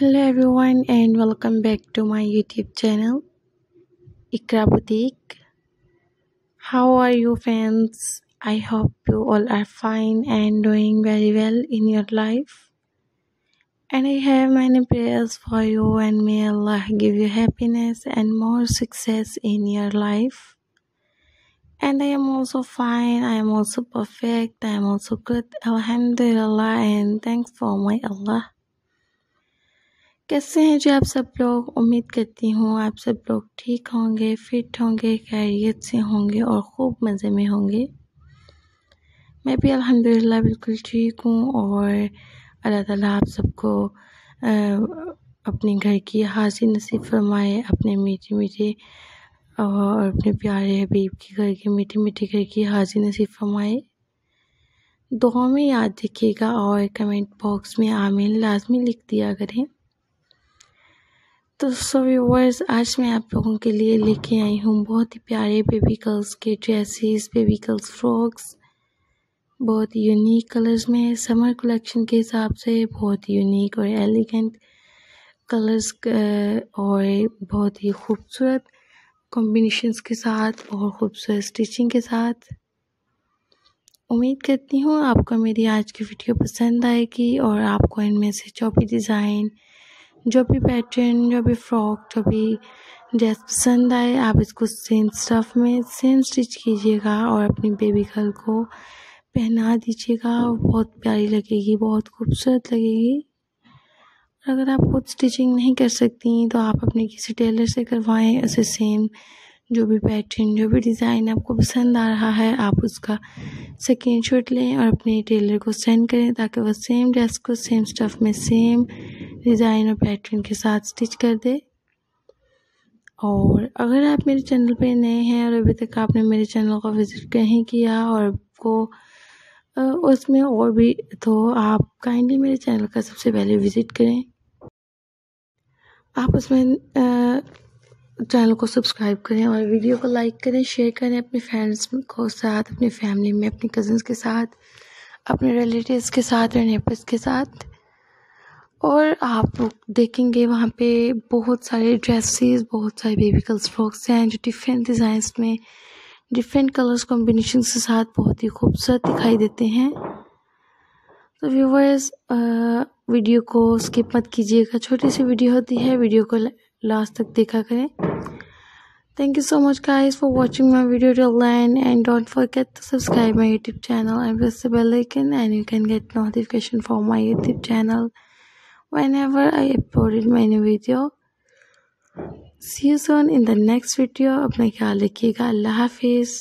hello everyone and welcome back to my youtube channel ikra boutique how are you friends i hope you all are fine and doing very well in your life and i have many prayers for you and may allah give you happiness and more success in your life and I am also fine. I am also perfect. I am also good. Alhamdulillah and thanks for my Allah. कैसे हैं जी आप सब लोग? उम्मीद करती हूँ आप सब लोग ठीक होंगे फिट होंगे, खैरियत से होंगे और ख़ूब मज़े में होंगे। मैं भी अल्हम्दुलिल्लाह बिल्कुल ठीक हूँ और अल्लाह ताला आप सबको अपने घर की हाजिर नसीब फरमाए, अपने मीठे मीठे और अपने प्यारे हबीब के घर की मीठी मीठी घर की हाजिर नसीब फरमाए। दुआ में याद रखिएगा और कमेंट बॉक्स में आमीन लाजमी लिख दिया करें। तो सो व्यूवर्स आज मैं आप लोगों के लिए लेके आई हूँ। बहुत ही प्यारे बेबी गर्ल्स के ड्रेसेस बेबी गर्ल्स फ्रॉक्स। बहुत ही यूनिक कलर्स में समर कलेक्शन के हिसाब से बहुत ही यूनिक और एलिगेंट कलर्स और बहुत ही खूबसूरत कॉम्बिनेशंस के साथ और खूबसूरत स्टिचिंग के साथ। उम्मीद करती हूँ आपको मेरी आज की वीडियो पसंद आएगी और आपको इनमें से भी डिज़ाइन जो भी पैटर्न जो भी फ्रॉक जो भी ड्रेस पसंद आए, आप इसको सेम स्टफ़ में सेम स्टिच कीजिएगा और अपनी बेबी गर्ल को पहना दीजिएगा। बहुत प्यारी लगेगी, बहुत खूबसूरत लगेगी। अगर आप खुद स्टिचिंग नहीं कर सकती तो आप अपने किसी टेलर से करवाएँ, उसे सेम जो भी पैटर्न जो भी डिज़ाइन आपको पसंद आ रहा है, आप उसका स्क्रीन शॉट लें और अपने टेलर को सेंड करें, ताकि वह सेम ड्रेस को सेम स्टफ़ में सेम डिज़ाइन और पैटर्न के साथ स्टिच कर दे। और अगर आप मेरे चैनल पर नए हैं और अभी तक आपने मेरे चैनल को विज़िट नहीं किया और आपको उसमें और भी तो आप काइंडली मेरे चैनल का सबसे पहले विज़िट करें। आप उसमें चैनल को सब्सक्राइब करें और वीडियो को लाइक करें, शेयर करें अपने फ्रेंड्स को साथ, अपनी फैमिली में, अपने कज़न्स के साथ, अपने रिलेटिव्स के साथ और नेबर्स के साथ। और आप देखेंगे वहाँ पे बहुत सारे ड्रेसेस बहुत सारे बेबी कल्स फ्रॉक्स हैं जो डिफरेंट डिज़ाइंस में डिफरेंट कलर्स कॉम्बिनेशन के साथ बहुत ही खूबसूरत दिखाई देते हैं। तो व्यूवर्स वीडियो को स्किप मत कीजिएगा। छोटी सी वीडियो होती है वीडियो को लास्ट तक देखा करें। Thank you so much guys for watching my video to line and don't forget to subscribe my YouTube channel and press the bell icon and you can get notification for my YouTube channel whenever i uploaded my new video see you soon in the next video apna ख्याल रखिएगा allah hafiz